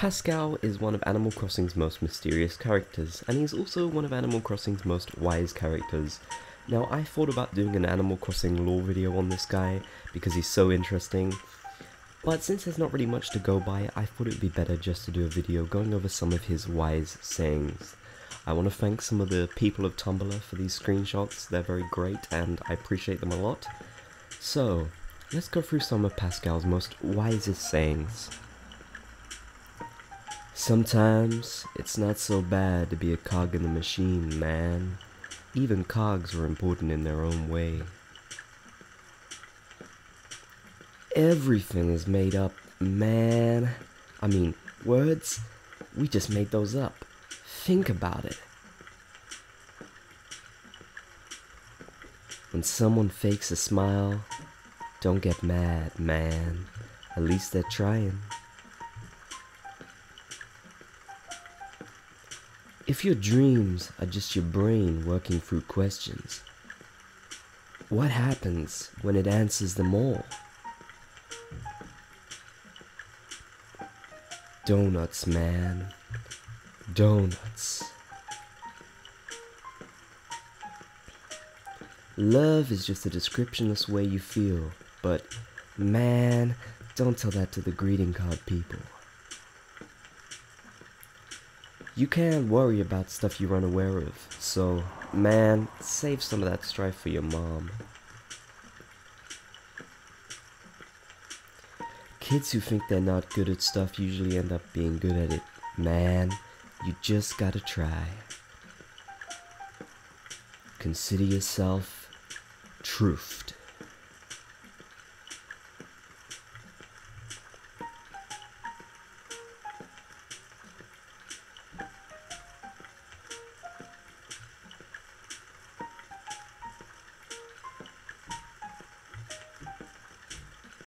Pascal is one of Animal Crossing's most mysterious characters, and he's also one of Animal Crossing's most wise characters. Now, I thought about doing an Animal Crossing lore video on this guy because he's so interesting, but since there's not really much to go by, I thought it would be better just to do a video going over some of his wise sayings. I want to thank some of the people of Tumblr for these screenshots, they're very great and I appreciate them a lot. So, let's go through some of Pascal's most wisest sayings. Sometimes it's not so bad to be a cog in the machine, man. Even cogs are important in their own way. Everything is made up, man. I mean, words? We just made those up. Think about it. When someone fakes a smile, don't get mad, man. At least they're trying. If your dreams are just your brain working through questions, what happens when it answers them all? Donuts, man. Donuts. Love is just a descriptionless way you feel, but man, don't tell that to the greeting card people. You can't worry about stuff you're unaware of, so man, save some of that strife for your mom. Kids who think they're not good at stuff usually end up being good at it. Man, you just gotta try. Consider yourself truthed.